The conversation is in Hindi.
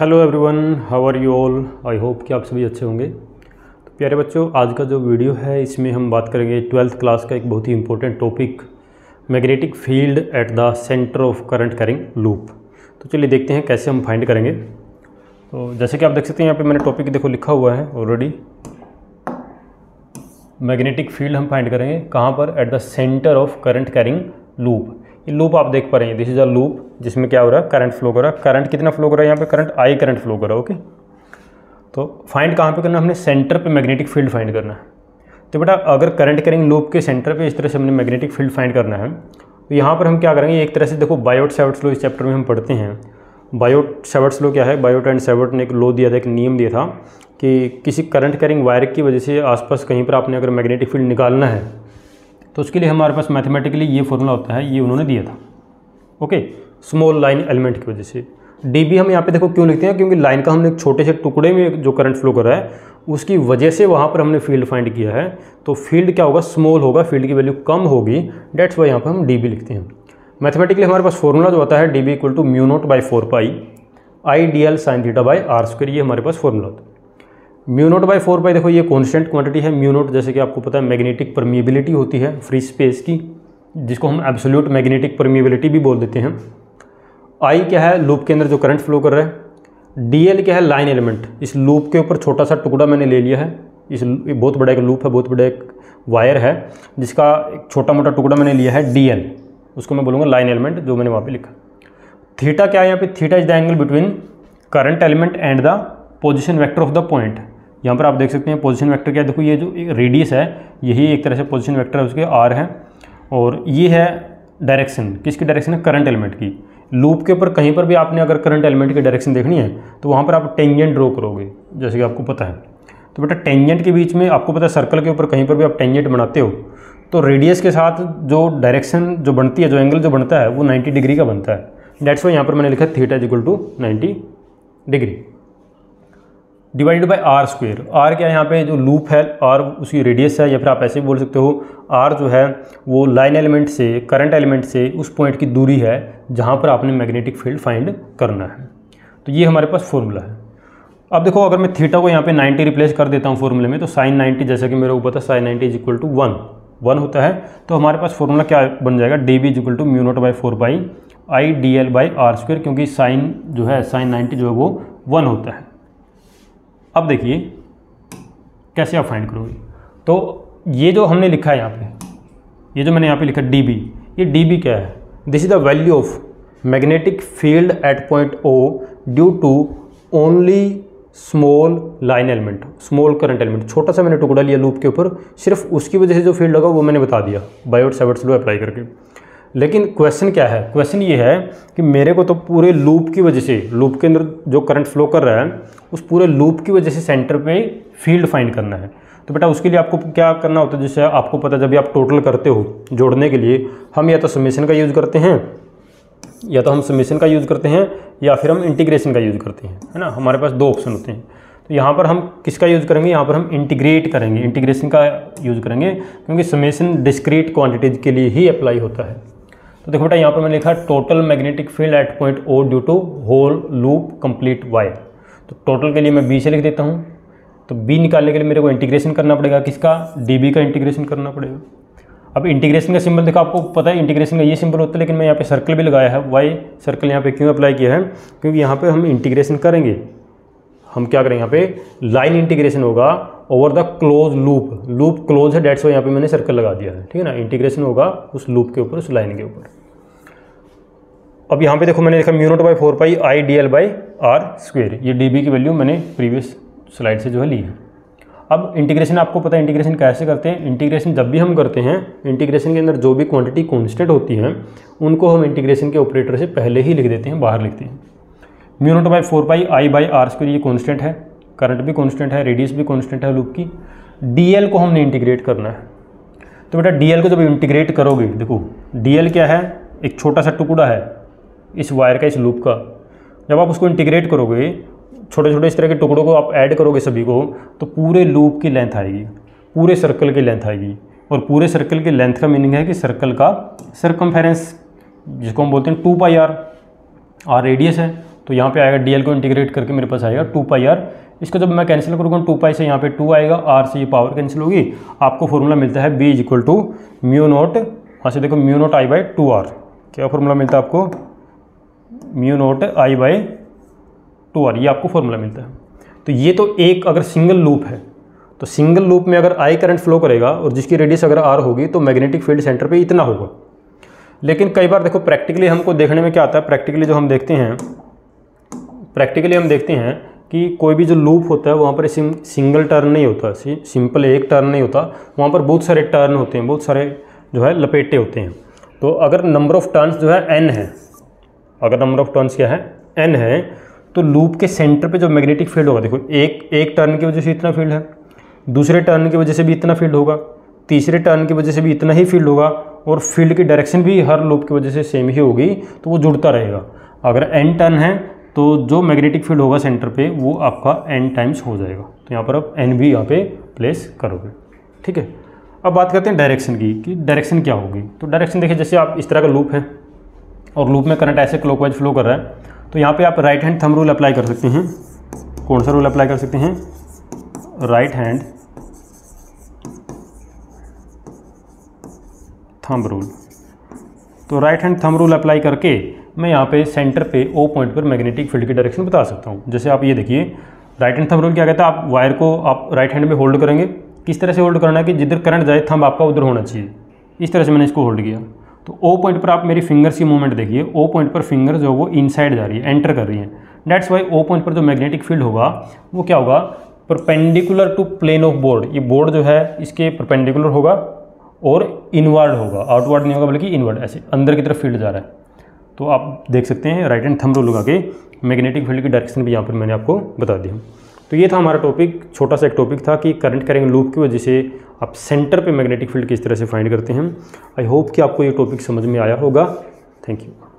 Hello everyone how are you all I hope कि आप सभी अच्छे होंगे। तो प्यारे बच्चों, आज का जो वीडियो है, इसमें हम बात करेंगे ट्वेल्थ क्लास का एक बहुत ही important topic magnetic field at the centre of current carrying loop तो चलिए देखते हैं कैसे हम फाइंड करेंगे। तो जैसे कि आप देख सकते हैं, यहाँ पे मैंने टॉपिक देखो लिखा हुआ है ऑलरेडी मैग्नेटिक फ़ील्ड हम फाइंड करेंगे कहाँ पर? At the centre of current carrying loop ये लूप आप देख पा रहे हैं। दिस इज़ अ लूप जिसमें क्या हो रहा है? करंट फ्लो कर रहा है। करंट कितना फ्लो कर रहा है? यहाँ पे करंट आई करंट फ्लो कर रहा है ओके तो फाइंड कहाँ पे करना हमने सेंटर पे मैग्नेटिक फ़ील्ड फाइंड करना है। तो बेटा, अगर करंट करेंगे लूप के सेंटर पे, इस तरह से हमने मैग्नेटिक फ़ील्ड फाइंड करना है। तो यहाँ पर हम क्या करेंगे? एक तरह से देखो बायोट सेवर्ट्स लो इस चैप्टर में हम पढ़ते हैं। बायोट सेवर्ट्स लो क्या है? बायोट एंड सेवर्ट ने एक लो दिया था, एक नियम दिया था कि किसी करंट करिंग वायर की वजह से आसपास कहीं पर आपने अगर मैग्नेटिक फ़ील्ड निकालना है तो उसके लिए हमारे पास मैथमेटिकली ये फॉर्मूला होता है, ये उन्होंने दिया था। ओके स्मॉल लाइन एलिमेंट की वजह से। डी बी हम यहाँ पे देखो क्यों लिखते हैं? क्योंकि लाइन का हमने एक छोटे से टुकड़े में जो करंट फ्लो कर रहा है, उसकी वजह से वहाँ पर हमने फ़ील्ड फाइंड किया है। तो फ़ील्ड क्या होगा? स्मॉल होगा फ़ील्ड की वैल्यू कम होगी। डेट्स वाई यहाँ पर हम डी बी लिखते हैं। मैथमेटिकली हमारे पास फॉर्मूला जो आता है D B equal to mu naught by four pi I D L sine theta by R square ये हमारे पास फॉर्मूला होता है। Mu naught by four pi देखो ये कॉन्स्टेंट क्वांटिटी है म्यूनोट जैसे कि आपको पता है मैग्नेटिक परमिबिलिटी होती है फ्री स्पेस की, जिसको हम एब्सोल्यूट मैग्नेटिक परमिबिलिटी भी बोल देते हैं। आई क्या है? लूप के अंदर जो करंट फ्लो कर रहा है। डी एल क्या है? लाइन एलिमेंट इस लूप के ऊपर छोटा सा टुकड़ा मैंने ले लिया है। इस बहुत बड़ा एक लूप है, बहुत बड़ा एक वायर है, जिसका एक छोटा मोटा टुकड़ा मैंने लिया है डी एल उसको मैं बोलूँगा लाइन एलिमेंट जो मैंने वहाँ पर लिखा। थीटा क्या है यहाँ पे? Theta is the angle between current element and the position vector of the point यहाँ पर आप देख सकते हैं पोजिशन वैक्टर क्या देखो, ये जो रेडियस है, यही एक तरह से पोजिशन वैक्टर है, उसके आर है। और ये है डायरेक्शन किसकी डायरेक्शन है? करंट एलिमेंट की। लूप के ऊपर कहीं पर भी आपने अगर करंट एलिमेंट की डायरेक्शन देखनी है तो वहाँ पर आप टेंजेंट ड्रॉ करोगे, जैसे कि आपको पता है। तो बेटा टेंजेंट के बीच में आपको पता है सर्कल के ऊपर कहीं पर भी आप टेंजेंट बनाते हो तो रेडियस के साथ जो डायरेक्शन जो बनती है, जो एंगल जो बनता है, वो 90 डिग्री का बनता है। डेट्स वाई यहाँ पर मैंने लिखा theta is equal to ninety degree divided by R square R क्या यहाँ पे जो लूप है आर उसकी रेडियस है, या फिर आप ऐसे भी बोल सकते हो आर जो है वो लाइन एलिमेंट से करंट एलिमेंट से उस पॉइंट की दूरी है जहाँ पर आपने मैग्नेटिक फ़ील्ड फाइंड करना है। तो ये हमारे पास फॉर्मूला है। अब देखो, अगर मैं थीटा को यहाँ पे 90 रिप्लेस कर देता हूँ फॉर्मूले में तो साइन 90 जैसा कि मेरे को पता sine 90 is equal to one one होता है तो हमारे पास फॉर्मूला क्या बन जाएगा? D B is equal to mu naught by four by I D L by R square क्योंकि साइन जो है साइन नाइन्टी जो है वो वन होता है। अब देखिए कैसे आप फाइंड करोगे तो ये जो हमने लिखा है यहाँ पे ये जो मैंने यहाँ पे लिखा डी बी ये डी बी क्या है this is the value of magnetic field at point O due to only small line element small current element छोटा सा मैंने टुकड़ा लिया लूप के ऊपर सिर्फ़ उसकी वजह से जो फ़ील्ड होगा वो मैंने बता दिया बायोट सेवर्ट्स लो अप्लाई करके लेकिन क्वेश्चन क्या है? क्वेश्चन ये है कि मेरे को तो पूरे लूप की वजह से लूप के अंदर जो करंट फ्लो कर रहा है, उस पूरे लूप की वजह से सेंटर पे फ़ील्ड फाइंड करना है। तो बेटा उसके लिए आपको क्या करना होता है? जैसे आपको पता है जब भी आप टोटल करते हो जोड़ने के लिए, हम या तो समेशन का यूज़ करते हैं, या तो हम समेशन का यूज़ करते हैं, या फिर हम इंटीग्रेशन का यूज़ करते हैं, है ना? हमारे पास दो ऑप्शन होते हैं। तो यहाँ पर हम किसका यूज़ करेंगे? यहाँ पर हम इंटीग्रेट करेंगे। इंटीग्रेशन का यूज़ करेंगे, क्योंकि समेशन डिस्क्रीट क्वांटिटीज़ के लिए ही अप्लाई होता है। तो देखो बेटा, यहाँ पर मैंने लिखा total magnetic field at point O due to whole loop complete wire तो टोटल के लिए मैं बी से लिख देता हूँ। तो बी निकालने के लिए मेरे को इंटीग्रेशन करना पड़ेगा किसका? डी का इंटीग्रेशन करना पड़ेगा। अब इंटीग्रेशन का सिंबल देखो, आपको पता है इंटीग्रेशन का ये सिंबल होता है, लेकिन मैं यहाँ पे सर्कल भी लगाया है। वाई सर्कल यहाँ पे क्यों अप्लाई किया है? क्योंकि यहाँ पे हम इंटीग्रेशन करेंगे। हम क्या करेंगे यहाँ पे? लाइन इंटीग्रेशन होगा। Over the close loop loop close है डेट्स यहाँ पे मैंने सर्कल लगा दिया है, ठीक है ना? इंटीग्रेशन होगा उस लूप के ऊपर, उस लाइन के ऊपर। अब यहाँ पे देखो मैंने लिखा mu naught by four pi I D L by R square ये डी बी की वैल्यू मैंने प्रीवियस स्लाइड से जो है ली है। अब इंटीग्रेशन आपको पता है इंटीग्रेशन कैसे करते हैं? इंटीग्रेशन जब भी हम करते हैं इंटीग्रेशन के अंदर जो भी क्वांटिटी कॉन्स्टेंट होती हैं, उनको हम इंटीग्रेशन के ऑपरेटर से पहले ही लिख देते हैं, बाहर लिखते हैं। Mu naught by four pi I by R square ये कॉन्स्टेंट है। करंट भी कॉन्स्टेंट है रेडियस भी कॉन्स्टेंट है लूप की। डी को हमने इंटीग्रेट करना है। तो बेटा डी को जब इंटीग्रेट करोगे, देखो डी क्या है? एक छोटा सा टुकड़ा है इस वायर का, इस लूप का। जब आप उसको इंटीग्रेट करोगे छोटे छोटे इस तरह के टुकड़ों को आप ऐड करोगे सभी को तो पूरे लूप की लेंथ आएगी, पूरे सर्कल की लेंथ आएगी। और पूरे सर्कल की लेंथ का मीनिंग है कि सर्कल का सरकमफेरेंस जिसको हम बोलते हैं two pi R R radius है तो यहाँ पे आएगा डी को इंटीग्रेट करके मेरे पास आएगा टू पाई आर इसको जब मैं कैंसिल करूँगा, टू पाई से यहाँ पे टू आएगा आर से ये पावर कैंसिल होगी, आपको फॉर्मूला मिलता है B is equal to mu naught वहाँ से देखो mu naught I by two R क्या फॉर्मूला मिलता है आपको? Mu naught I by two R ये आपको फॉर्मूला मिलता है। तो ये तो एक अगर सिंगल लूप है तो सिंगल लूप में अगर आई करंट फ्लो करेगा और जिसकी रेडियस अगर आर होगी तो मैग्नेटिक फ़ील्ड सेंटर पे इतना होगा। लेकिन कई बार देखो प्रैक्टिकली हमको देखने में क्या आता है? प्रैक्टिकली जो हम देखते हैं प्रैक्टिकली हम देखते हैं कि कोई भी जो लूप होता है, वहाँ पर सिंगल टर्न नहीं होता सिंपल एक टर्न नहीं होता। वहाँ पर बहुत सारे टर्न होते हैं, बहुत सारे जो है लपेटे होते हैं। तो अगर नंबर ऑफ़ टर्न्स जो है एन है, अगर नंबर ऑफ़ टर्न्स क्या है एन है तो लूप के सेंटर पे जो मैग्नेटिक फ़ील्ड होगा, देखो, एक एक टर्न की वजह से इतना फ़ील्ड है, दूसरे टर्न की वजह से भी इतना फ़ील्ड होगा, तीसरे टर्न की वजह से भी इतना ही फ़ील्ड होगा, और फ़ील्ड की डायरेक्शन भी हर लूप की वजह से सेम ही होगी तो वो जुड़ता रहेगा। अगर एन टर्न है तो जो मैग्नेटिक फ़ील्ड होगा सेंटर पे, वो आपका एन टाइम्स हो जाएगा। तो यहाँ पर आप एन भी यहाँ पे प्लेस करोगे। ठीक है? अब बात करते हैं डायरेक्शन की, कि डायरेक्शन क्या होगी? तो डायरेक्शन देखिए, जैसे आप इस तरह का लूप है, और लूप में करंट ऐसे क्लॉकवाइज फ्लो कर रहा है तो यहाँ पे आप right hand thumb rule apply कर सकते हैं। कौन सा रूल अप्लाई कर सकते हैं? राइट हैंड थम रूल तो right hand thumb rule apply करके मैं यहाँ पे सेंटर पे ओ पॉइंट पर मैग्नेटिक फ़ील्ड की डायरेक्शन बता सकता हूँ। जैसे आप ये देखिए राइट हैंड थंब रूल क्या कहता है? आप वायर को आप राइट हैंड में होल्ड करेंगे। किस तरह से होल्ड करना है कि जिधर करंट जाए थंब आपका उधर होना चाहिए। इस तरह से मैंने इसको होल्ड किया। तो ओ पॉइंट पर आप मेरी फिंगर्स की मूवमेंट देखिए। ओ पॉइंट पर फिंगर जो वो इनसाइड जा रही है एंटर कर रही है। डैट्स वाई ओ पॉइंट पर जो मैग्नेटिक फ़ील्ड होगा, वो क्या होगा? Perpendicular to plane of board ये बोर्ड जो है, इसके परपेंडिकुलर होगा और इनवर्ड होगा। आउटवर्ड नहीं होगा, बल्कि इनवर्ड ऐसे अंदर की तरफ़ फ़ील्ड जा रहा है। तो आप देख सकते हैं राइट एंड थम रूल लगा के मैग्नेटिक फ़ील्ड की डायरेक्शन भी यहाँ पर मैंने आपको बता दिया। तो ये था हमारा टॉपिक छोटा सा एक टॉपिक था कि करंट कैरिंग लूप की वजह से आप सेंटर पे मैग्नेटिक फ़ील्ड किस तरह से फाइंड करते हैं। आई होप कि आपको ये टॉपिक समझ में आया होगा। Thank you